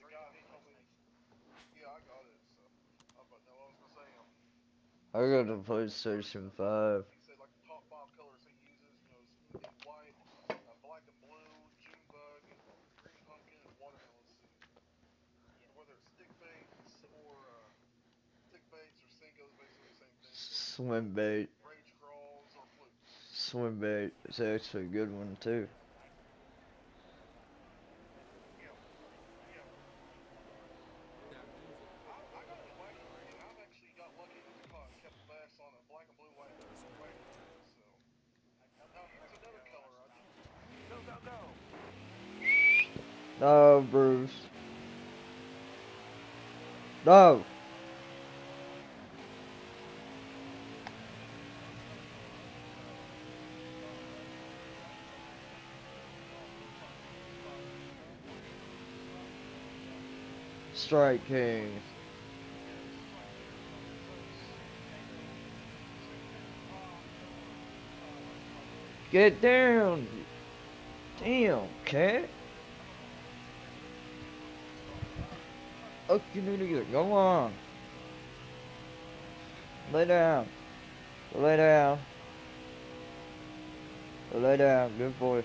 the guy, he told me, yeah, I got it, so, I was about, no, I was gonna say, um, I got a PlayStation 5. he said like the top five colors he uses, you know, white, uh, black and blue, June bug, green pumpkin, and watermelon seed. Whether it's stick baits or, uh, stick baits or Senkos basically the same thing. Swim bait. Rage crawls or. Swim bait is actually a good one too. Yeah, yeah. I, I got a wacky rig, and I've actually got lucky with the caught and kept the bass on a black and blue white wacky rig, so. Now here's another color I did. Go, go, go! No, Bruce. No. Strike King. Get down. Damn, cat. Oh, you need to get go on. Lay down. Lay down. Lay down. Good boy.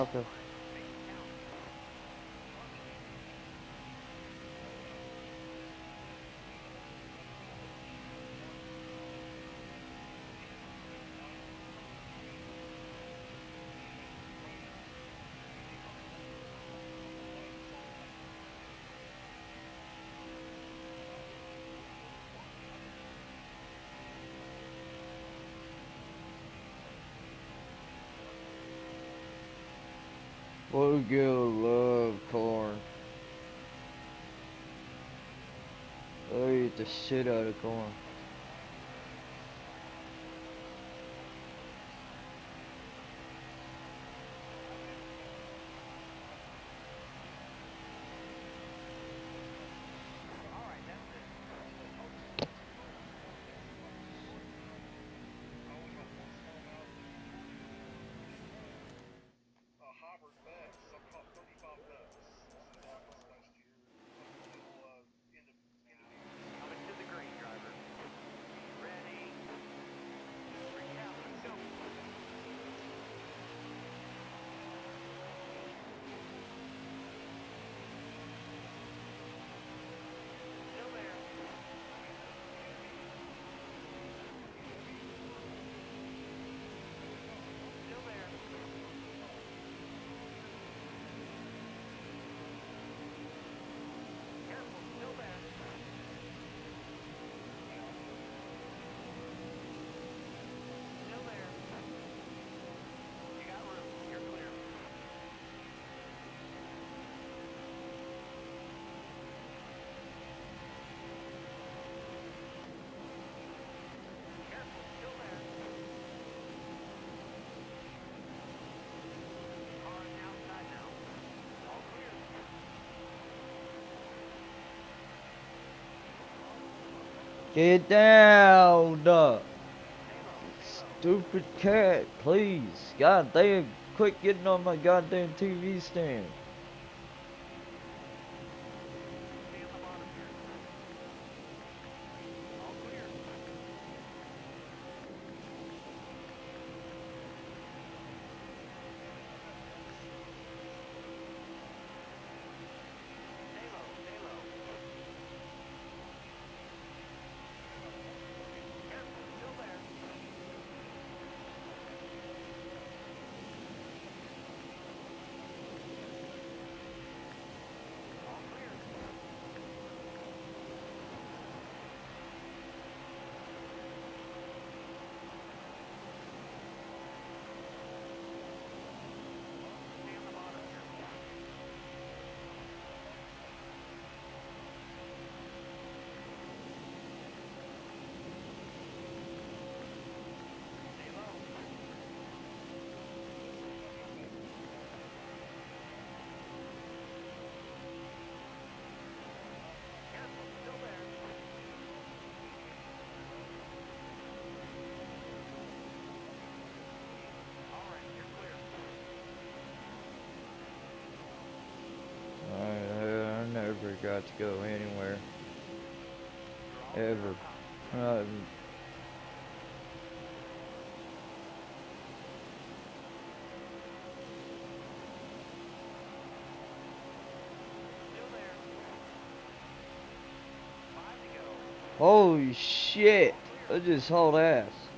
Okay. Little girl love corn. I eat the shit out of corn. Get down! Stupid cat, please. God damn, quit getting on my goddamn TV stand. Never got to go anywhere. Ever. Holy shit. I just hauled ass.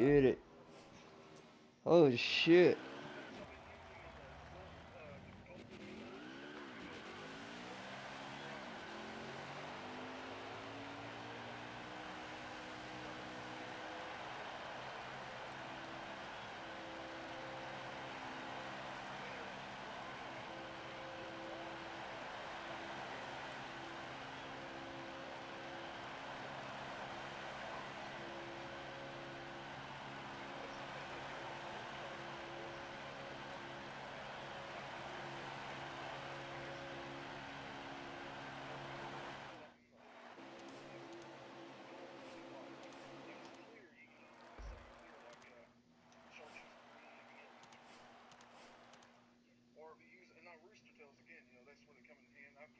Get it. Oh shit.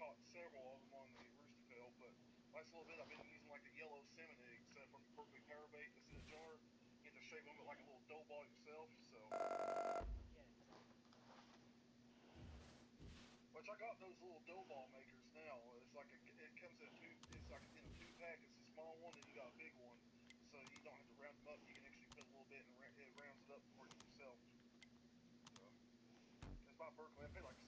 Caught several of them on the rooster tail, but last little bit I've been using like a yellow salmon egg set from Berkley Power Bait that's in a jar. Get to shape them like a little dough ball yourself, so. Which I got those little dough ball makers now. It's like a, it comes in a two, it's like in a two pack. It's a small one and you got a big one, so you don't have to round them up. You can actually put a little bit and it rounds it up for you yourself. So it's by Berkley. I paid like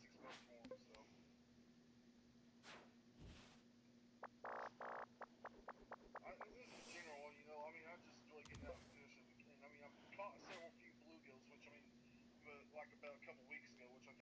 about a couple weeks